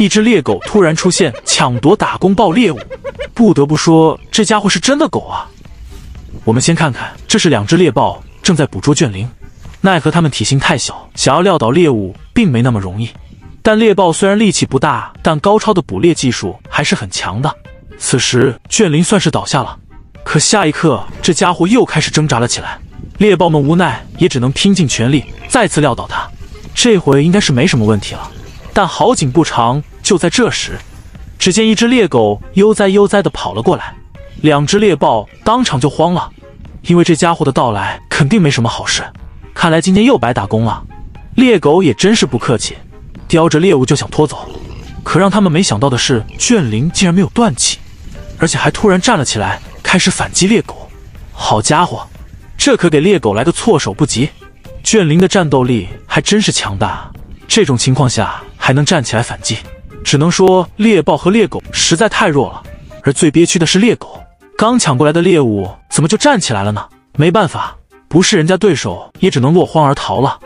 一只猎狗突然出现，抢夺打工豹猎物。不得不说，这家伙是真的狗啊！我们先看看，这是两只猎豹正在捕捉卷灵。奈何它们体型太小，想要撂倒猎物并没那么容易。但猎豹虽然力气不大，但高超的捕猎技术还是很强的。此时卷灵算是倒下了，可下一刻，这家伙又开始挣扎了起来。猎豹们无奈，也只能拼尽全力再次撂倒它。这回应该是没什么问题了。但好景不长，就在这时，只见一只猎狗悠哉悠哉地跑了过来，两只猎豹当场就慌了，因为这家伙的到来肯定没什么好事。看来今天又白打工了。猎狗也真是不客气，叼着猎物就想拖走。可让他们没想到的是，卷灵竟然没有断气，而且还突然站了起来，开始反击猎狗。好家伙，这可给猎狗来个措手不及。卷灵的战斗力还真是强大，这种情况下还能站起来反击，只能说猎豹和猎狗实在太弱了。而最憋屈的是猎狗，刚抢过来的猎物怎么就站起来了呢？没办法，不是人家对手，也只能落荒而逃了。